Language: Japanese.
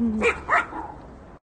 うん。